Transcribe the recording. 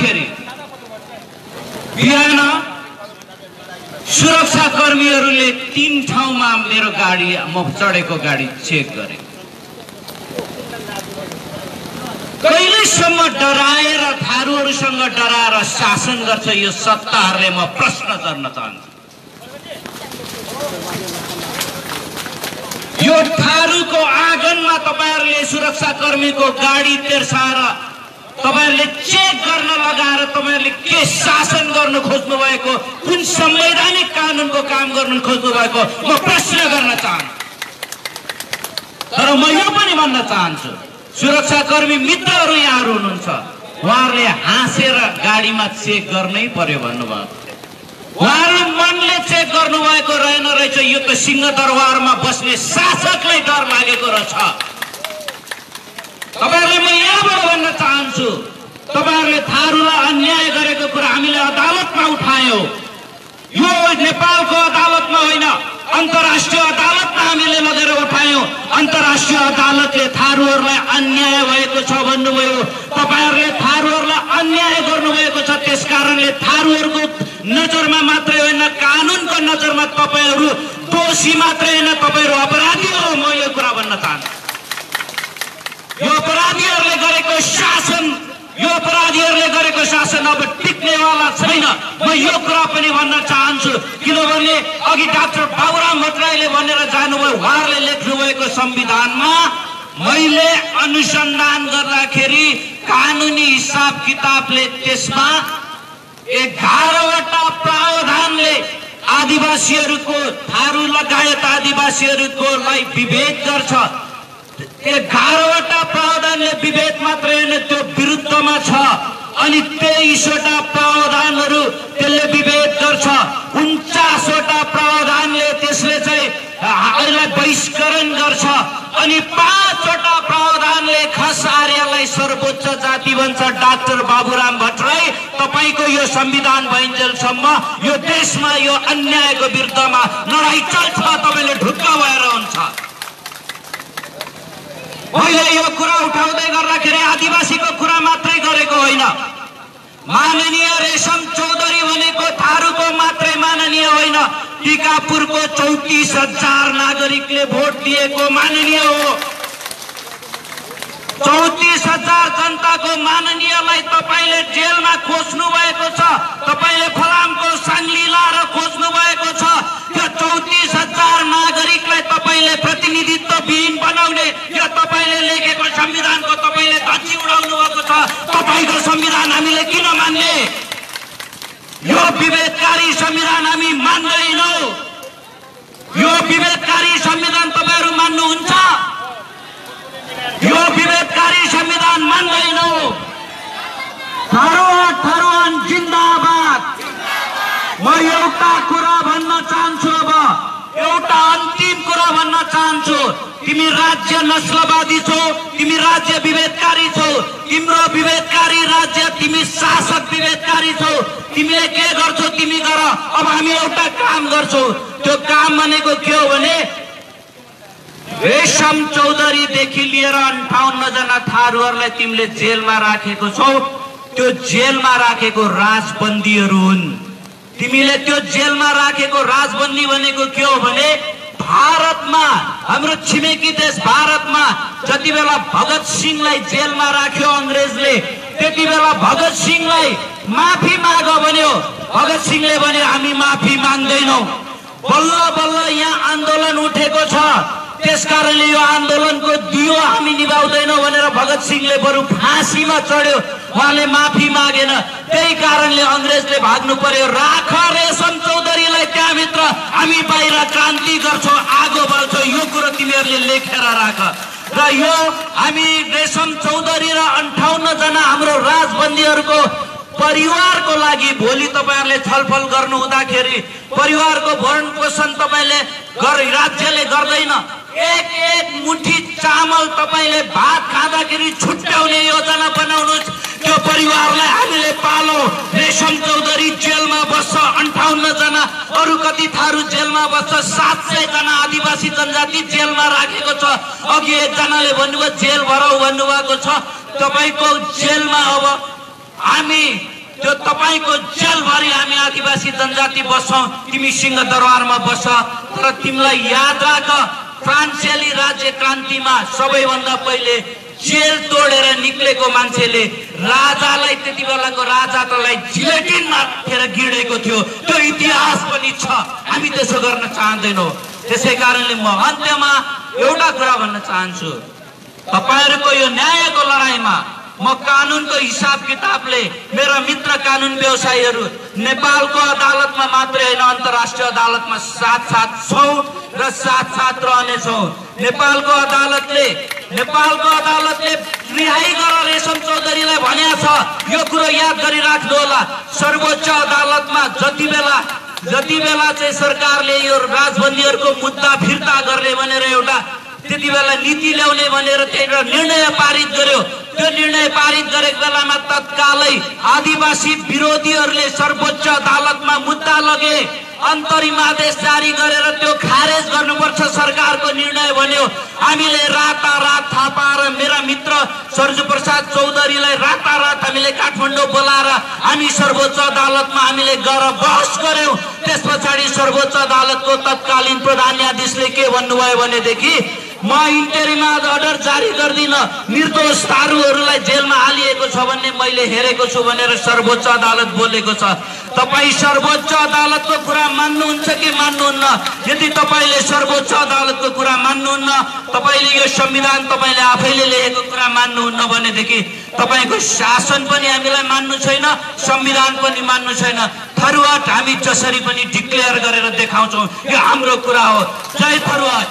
गर्दाखेरि बिहान सुरक्षा कर्मीहरूले तिन ठाउँमा मेरो गाडी म चढेको गाडी चेक गरे। कहिलेसम्म डराएर थारूहरूसँग डराएर शासन गर्छ यो सत्ताहरूले म प्रश्न गर्न चाहन्छु। यो थारूको आँगनमा तपाईँहरूले सुरक्षा कर्मीको गाडी तेर्साएर तपाईँहरूले चेक गर्न लगाएर तपाईँहरूले के शासन गर्न खोज्नु भएको कुन संवैधानिक कानुनको काम गर्न खोज्नु भएको म प्रश्न गर्न चाहन्छु। तर म यो पनि भन्न चाहन्छु सुरक्षाकर्मी मित्रहरू यहाँहरू हुनुहुन्छ उहाँहरूले हाँसेर गाडीमा चेक गर्नै पर्यो भन्नुभयो उहाँहरू मनले चेक गर्नुभएको रहेन रहेछ यो त सिंहदरबारमा बस्ने शासकलाई डर लागेको रहेछ। तपाईँहरूले म यहाँबाट भन्न चाहन्छु। तपाईँहरूले थारूलाई अन्याय गरेको कुरा हामीले अदालतमा उठायौँ। यो नेपालको अदालतमा होइन अन्तर्राष्ट्रिय अदालतमा हामीले लगेर उठायौँ। अन्तर्राष्ट्रिय अदालतले थारूहरूलाई अन्याय भएको छ भन्नुभयो। तपाईँहरूले थारूहरूलाई अन्याय गर्नुभएको छ त्यस कारणले थारूहरूको नजरमा मात्रै होइन कानुनको नजरमा तपाईँहरू दोषी मात्रै होइन तपाईँहरू अपराधी हो म यो कुरा भन्न चाहन्छु यो अपराधीहरूले गरेको शासन यो अपराधीहरूले गरेको शासन अब टिक्नेवाला छैन। म यो कुरा पनि भन्न चाहन्छु किनभने अघि डाक्टर बाबुराम भट्टराईले भनेर जानुभयो उहाँहरूले लेख्नु भएको संविधानमा मैले अनुसन्धान गर्दाखेरि कानुनी हिसाब किताबले त्यसमा एघारवटा प्रावधानले आदिवासीहरूको थारू लगायत आदिवासीहरूकोलाई विभेद गर्छ। एघारवटा प्रावधानले विभेद मात्रै होइन त्यो विरुद्धमा छ। अनि तेइसवटा प्रावधानहरू त्यसले विभेद गर्छ। उन्चासवटा प्रावधानले त्यसले चाहिँ बहिष्करण गर्छ। अनि पाँचवटा प्रावधानले खस आर्यलाई सर्वोच्च जाति भन्छ डाक्टर बाबुराम भट्टराई। तपाईँको यो संविधान भइन्जेलसम्म यो देशमा यो अन्यायको विरुद्धमा लडाइँ चल्छ तपाईँले ढुक्क भएर हुन्छ मैले यो कुरा उठाउँदै गर्दाखेरि आदिवासीको कुरा मात्रै गरेको होइन। माननीय रेशम चौधरी भनेको थारूको मात्रै माननीय होइन। टिकापुरको चौतिस हजार नागरिकले भोट दिएको माननीय हो। चौतिस हजार जनताको माननीयलाई तपाईँले जेलमा खोज्नु भएको छ तपाईँले फलामको साङ्ली लाएर खोज्नु भएको छ यो चौतिस हजार नागरिकलाई तपाईँले प्रतिनिधित्व विहीन बनाउने यो तपाईँले लेखेको संविधानको तपाईँले धची उडाउनु भएको छ तपाईँको संविधान हामीले किन मान्ने? यो विभेदकारी संविधान हामी मान्दैनौँ। यो विभेदकारी संविधान तपाईँहरू मान्नुहुन्छ? यो विभेदकारी संविधान मान्दैनौँ। थरुवा थरुवान जिन्दाबाद। म एउटा कुरा भन्न चाहन्छु अब एउटा अन्तिम कुरा भन्न चाहन्छु तिमी राज्य नस्लवादी छौ तिमी राज्य विभेदकारी छौ। तिम्रो विभेदकारी राज्य तिमी शासक विभेदकारी छौ। तिमीले के गर्छौ तिमी गर। अब हामी एउटा काम गर्छौ। त्यो काम भनेको के हो भने रेशम चौधरीदेखि लिएर अन्ठाउन्न जना थारूहरूलाई तिमीले जेलमा राखेको छौ। त्यो जेलमा राखेको राजबन्दीहरू हुन्। तिमीले त्यो जेलमा राखेको राजबन्दी भनेको के हो भने भारतमा हाम्रो छिमेकी देश भारतमा जति बेला भगत सिंहलाई जेलमा राख्यो अङ्ग्रेजले त्यति बेला भगत सिंहलाई माफी माग भन्यो भगत सिंहले भन्यो हामी माफी माग्दैनौ। बल्ल बल्ल यहाँ आन्दोलन उठेको छ। त्यस कारणले यो आन्दोलनको दियो हामी निभाउँदैनौँ भनेर भगत सिंहले बरु फाँसीमा चढ्यो। उहाँले माफी मागेन। त्यही कारणले अङ्ग्रेजले भाग्नु पर्यो। राख रेशम चौधरीलाई त्यहाँभित्र हामी बाहिर क्रान्ति गर्छौँ आगो बल्छौँ यो कुरो तिमीहरूले लेखेर राख। र यो हामी रेशम चौधरी र अन्ठाउन्न जना हाम्रो राजबन्दीहरूको परिवारको लागि भोलि तपाईँहरूले छलफल गर्नु हुँदाखेरि परिवारको भरण पोषण तपाईँले राज्यले गर्दैन। एक एक मुठी चामल तपाईँले भात खाँदाखेरि छुट्याउने योजना बनाउनुहोस्। त्यो परिवारलाई हामीले पालो। रेशम चौधरी जेलमा बस्छ। अन्ठाउन्न जना अरू कति थारू जेलमा बस्छ सात सय जना आदिवासी जनजाति जेलमा राखेको छ। अघि एकजनाले भन्नुभयो जेल भराउ भन्नुभएको छ। तपाईँको जेलमा अब हामी त्यो तपाईँको जेलभरि हामी आदिवासी जनजाति बस्छौँ। तिमी सिंहदरबारमा बस तर तिमीलाई याद राख। फ्रान्सेली राज्य क्रान्तिमा सबैभन्दा पहिले जेल तोडेर निक्लेको मान्छेले राजालाई त्यति बेलाको राजा तलाई जिलेटिनमा राखेर गिडेको थियो। त्यो इतिहास पनि छ। हामी त्यसो गर्न चाहँदैनौँ। त्यसै कारणले म अन्त्यमा एउटा कुरा भन्न चाहन्छु। तपाईँहरूको यो न्यायको लडाइँमा म कानुनको हिसाब किताबले मेरा मित्र कानुन व्यवसायीहरू नेपालको अदालतमा मात्रै होइन अन्तर्राष्ट्रिय अदालतमा साथ साथ छौँ र साथ साथ रहनेछौँ नेपालको अदालतले नेपालको अदालतले रिहाई गर रेशम चौधरीलाई भनेको छ यो कुरो याद गरिराख्नु होला। सर्वोच्च अदालतमा जति बेला जति बेला चाहिँ सरकारले यो राजबन्दीहरूको मुद्दा फिर्ता गर्ने भनेर एउटा त्यति बेला नीति ल्याउने भनेर त्यहाँनिर निर्णय पारित गर्यो त्यो निर्णय पारित गरेको बेलामा तत्कालै आदिवासी विरोधीहरूले सर्वोच्च अदालतमा मुद्दा लगे अन्तरिम आदेश जारी गरेर त्यो खारेज गर्नुपर्छ सरकारको निर्णय भन्यो हामीले रातारात थापा र मेरा मित्र सर्जु प्रसाद चौधरीलाई रातारात हामीले काठमाडौँ हामी सर्वोच्च अदालतमा हामीले गएर बहस गर्यौँ। त्यस पछाडि सर्वोच्च अदालतको तत्कालीन प्रधान न्यायाधीशले के भन्नुभयो भनेदेखि म इन्टेरिमा अर्डर जारी गर्दिन। निर्दोष तारुहरूलाई जेलमा हालिएको छ भन्ने मैले हेरेको छु भनेर सर्वोच्च अदालत बोलेको छ। तपाईँ सर्वोच्च अदालतको कुरा मान्नुहुन्छ कि मान्नुहुन्न? यदि तपाईँले सर्वोच्च अदालतको कुरा मान्नुहुन्न तपाईँले यो संविधान तपाईँले आफैले कुरा मान्नुहुन्न भनेदेखि तपाईँको शासन पनि हामीलाई मान्नु छैन संविधान पनि मान्नु छैन। थरुवाट हामी जसरी पनि डिक्लेयर गरेर देखाउँछौँ यो हाम्रो कुरा हो। जय थरुवाट